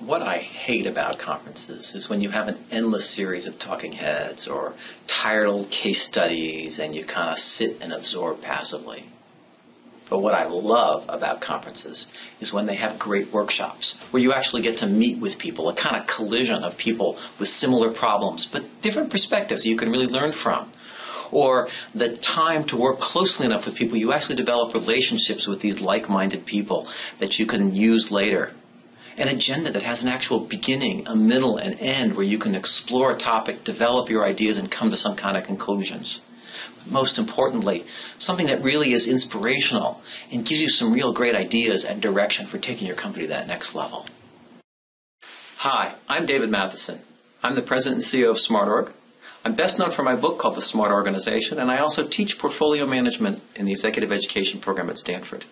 What I hate about conferences is when you have an endless series of talking heads or tired old case studies and you kind of sit and absorb passively. But what I love about conferences is when they have great workshops where you actually get to meet with people, a kind of collision of people with similar problems but different perspectives you can really learn from. Or the time to work closely enough with people, you actually develop relationships with these like minded people that you can use later an agenda that has an actual beginning, a middle, and end where you can explore a topic, develop your ideas, and come to some kind of conclusions. Most importantly, something that really is inspirational and gives you some real great ideas and direction for taking your company to that next level. Hi, I'm David Matheson. I'm the president and CEO of SmartOrg. I'm best known for my book called The Smart Organization, and I also teach portfolio management in the executive education program at Stanford.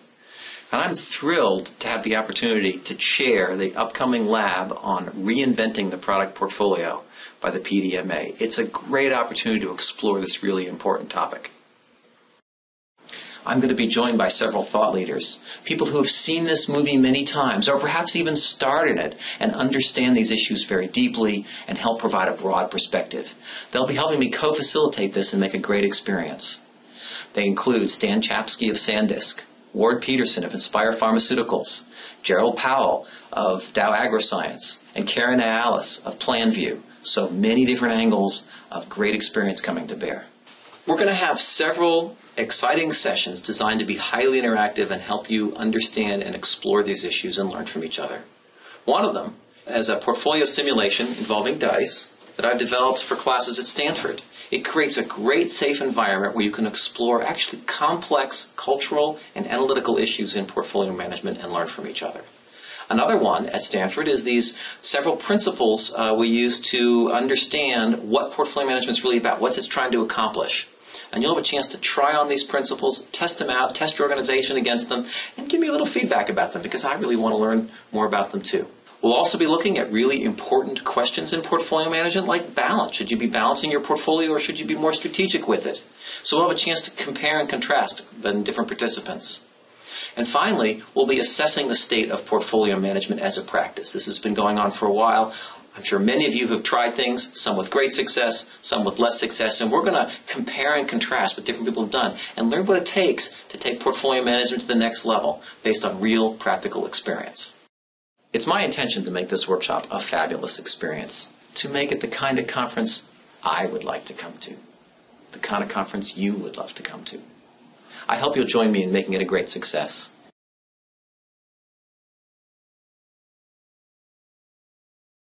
And I'm thrilled to have the opportunity to chair the upcoming lab on reinventing the product portfolio by the PDMA. It's a great opportunity to explore this really important topic. I'm going to be joined by several thought leaders, people who have seen this movie many times, or perhaps even starred in it, and understand these issues very deeply and help provide a broad perspective. They'll be helping me co facilitate this and make a great experience. They include Stan Chapsky of SanDisk, Ward Peterson of Inspire Pharmaceuticals, Gerald Powell of Dow AgroScience, and Karen Alice of PlanView. So many different angles of great experience coming to bear. We're going to have several exciting sessions designed to be highly interactive and help you understand and explore these issues and learn from each other. One of them is a portfolio simulation involving dice that I've developed for classes at Stanford. It creates a great safe environment where you can explore actually complex cultural and analytical issues in portfolio management and learn from each other. Another one at Stanford is these several principles uh, we use to understand what portfolio management is really about, what it's trying to accomplish. And you'll have a chance to try on these principles, test them out, test your organization against them, and give me a little feedback about them because I really want to learn more about them too. We'll also be looking at really important questions in portfolio management like balance. Should you be balancing your portfolio or should you be more strategic with it? So we'll have a chance to compare and contrast different participants. And finally, we'll be assessing the state of portfolio management as a practice. This has been going on for a while. I'm sure many of you have tried things, some with great success, some with less success, and we're going to compare and contrast what different people have done and learn what it takes to take portfolio management to the next level based on real practical experience. It's my intention to make this workshop a fabulous experience, to make it the kind of conference I would like to come to, the kind of conference you would love to come to. I hope you'll join me in making it a great success.